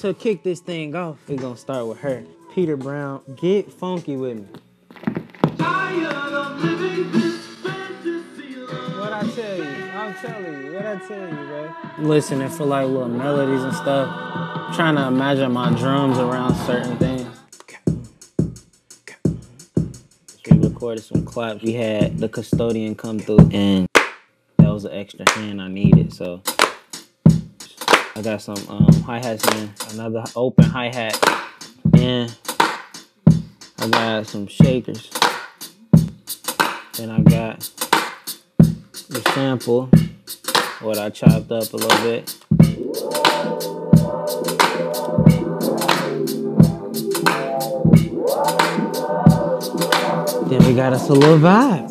to kick this thing off, we're gonna start with her. Peter Brown, get funky with me. What I tell you, I'm telling you, what I tell you, bro. Listening for like little melodies and stuff. Trying to imagine my drums around certain things. We recorded some claps. We had the custodian come through, and that was an extra hand I needed. So I got some um, hi hats in, another open hi hat, and I got some shakers. Then I got the sample, what I chopped up a little bit. Then we got us a little vibe.